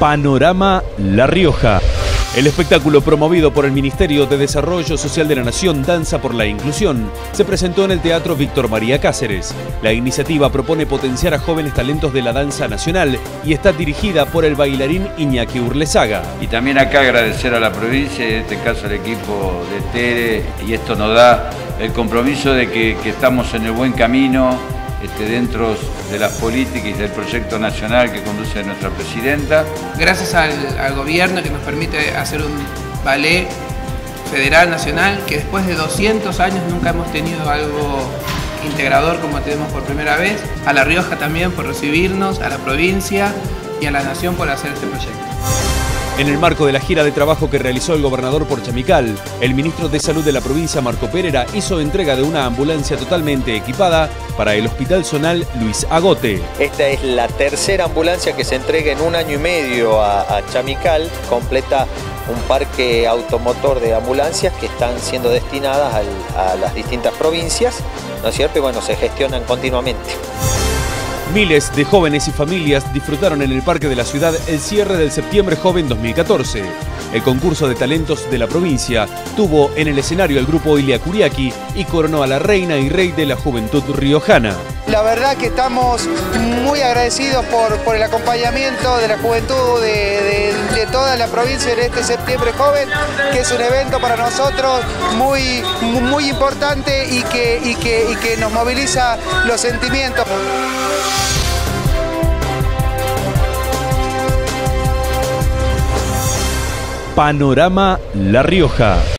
Panorama La Rioja. El espectáculo promovido por el Ministerio de Desarrollo Social de la Nación Danza por la Inclusión se presentó en el Teatro Víctor María Cáceres. La iniciativa propone potenciar a jóvenes talentos de la danza nacional y está dirigida por el bailarín Iñaki Urlezaga. Y también acá agradecer a la provincia, en este caso al equipo de Tere, y esto nos da el compromiso de que, que estamos en el buen camino, este, dentro de las políticas y del proyecto nacional que conduce nuestra presidenta. Gracias al, al gobierno que nos permite hacer un ballet federal nacional, que después de 200 años nunca hemos tenido algo integrador como tenemos por primera vez, a La Rioja también por recibirnos, a la provincia y a la nación por hacer este proyecto. En el marco de la gira de trabajo que realizó el gobernador por Chamical, el ministro de Salud de la provincia, Marco Pereira, hizo entrega de una ambulancia totalmente equipada para el Hospital Zonal Luis Agote. Esta es la tercera ambulancia que se entrega en un año y medio a, Chamical, completa un parque automotor de ambulancias que están siendo destinadas a las distintas provincias, ¿no es cierto? Y bueno, se gestionan continuamente. Miles de jóvenes y familias disfrutaron en el Parque de la Ciudad el cierre del Septiembre Joven 2014. El concurso de talentos de la provincia tuvo en el escenario el grupo Ilia Curiaki y coronó a la reina y rey de la juventud riojana. La verdad que estamos muy agradecidos por, por el acompañamiento de la juventud de, de, de, toda la provincia en este Septiembre Joven, que es un evento para nosotros muy, muy importante y que, y que, y que nos moviliza los sentimientos. Panorama La Rioja.